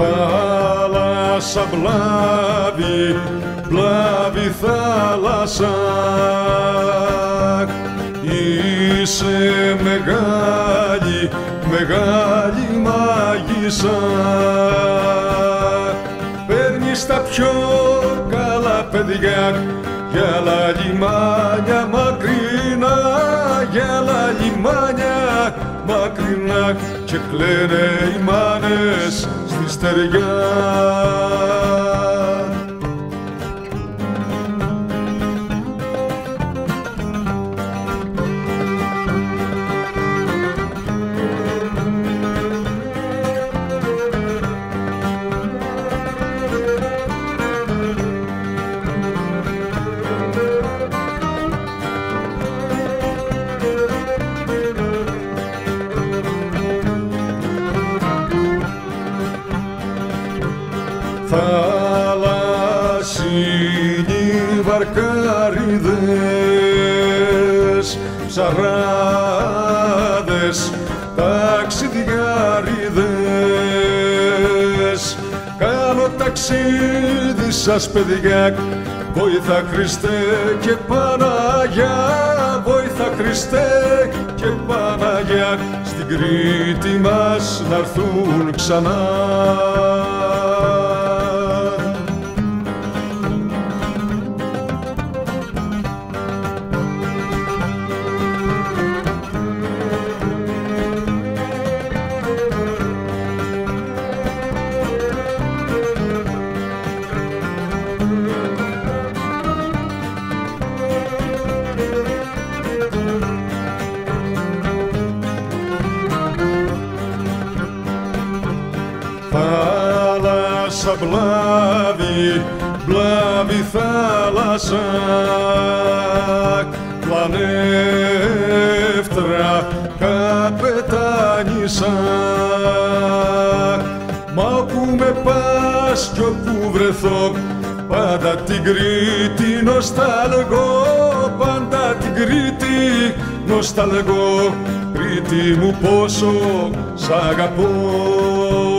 Θάλασσα μπλάβη, μπλάβη θάλασσα. Είσαι μεγάλη, μεγάλη μάγισσα. Παίρνεις τα πιο καλά παιδιά για άλλα λιμάνια μακρινά, για άλλα λιμάνια μακρινά. Και κλαίνε οι μάνες göstergen θαλασσινοί βαρκάριδες, ψαράδες, ταξιδιάριδες. Κάνω ταξίδι σας παιδιά, Βόηθα Χριστέ και Παναγιά, Βόηθα Χριστέ και Παναγιά, στην Κρήτη μας να έρθουν ξανά. Θάλασσα μπλάβη, μπλάβη θάλασσα. Πλανεύτρα καπετάνισσα Μα όπου με πας κι όπου βρεθώ πάντα την Κρήτη νοσταλγώ πάντα την Κρήτη νοσταλγώ. Κρήτη μου πόσο σ' αγαπώ